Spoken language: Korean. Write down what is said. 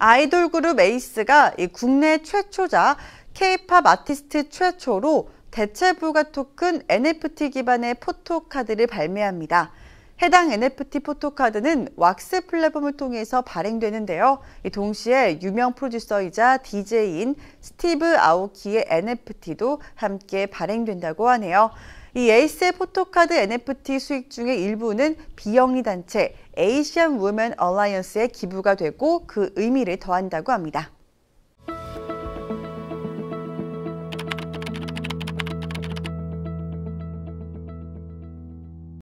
아이돌 그룹 에이스가 국내 최초이자 K-팝 아티스트 최초로 대체 불가 토큰 NFT 기반의 포토카드를 발매합니다. 해당 NFT 포토카드는 왁스 플랫폼을 통해서 발행되는데요. 동시에 유명 프로듀서이자 DJ인 스티브 아오키의 NFT도 함께 발행된다고 하네요. 이 에이스의 포토카드 NFT 수익 중의 일부는 비영리 단체 Asian Women Alliance에 기부가 되고 그 의미를 더한다고 합니다.